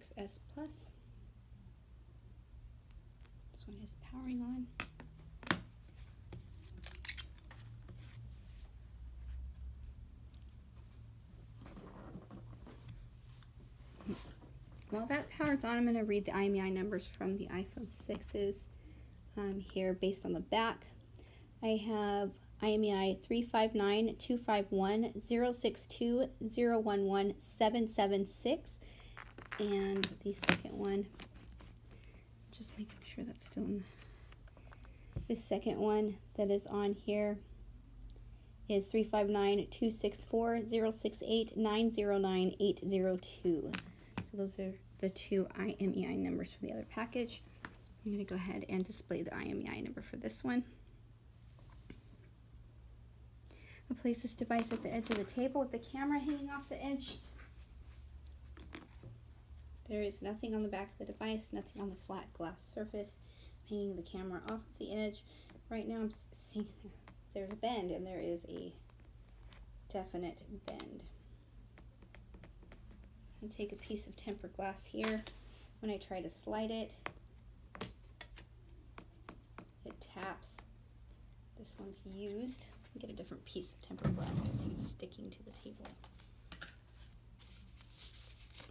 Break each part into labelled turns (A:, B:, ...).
A: 6S Plus. This one is powering on. While that powers on, I'm going to read the IMEI numbers from the iPhone 6s um, here based on the back. I have IMEI 359-251-062-011-776 and the second one, just making sure that's still in the second one that is on here is 359-264-068-909-802. So those are the two IMEI numbers for the other package. I'm going to go ahead and display the IMEI number for this one. I'll place this device at the edge of the table with the camera hanging off the edge. There is nothing on the back of the device, nothing on the flat glass surface. Hanging the camera off of the edge. Right now I'm seeing there's a bend and there is a definite bend. I take a piece of tempered glass here. When I try to slide it, it taps. This one's used. Get a different piece of tempered glass. This one's sticking to the table.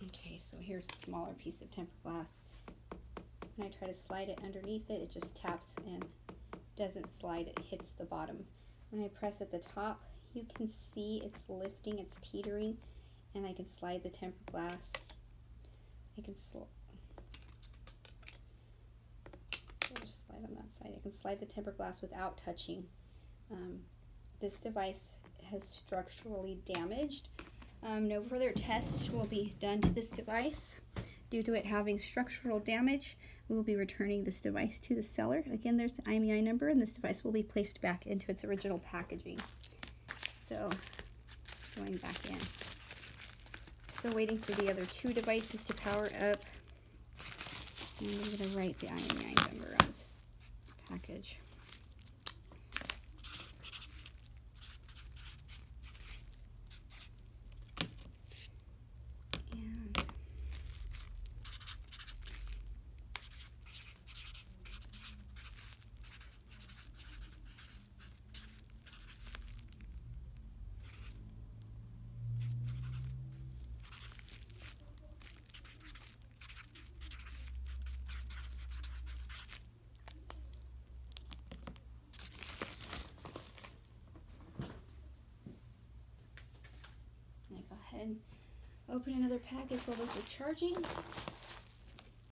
A: Okay, so here's a smaller piece of tempered glass. When I try to slide it underneath it, it just taps and doesn't slide, it hits the bottom. When I press at the top, you can see it's lifting, it's teetering, and I can slide the tempered glass. I can sl just slide on that side. I can slide the tempered glass without touching. Um, this device has structurally damaged. Um, no further tests will be done to this device. Due to it having structural damage, we will be returning this device to the seller. Again, there's the IMEI number, and this device will be placed back into its original packaging. So, going back in. Still waiting for the other two devices to power up. I'm going to write the IMEI number on this package. ahead and open another package while those are charging.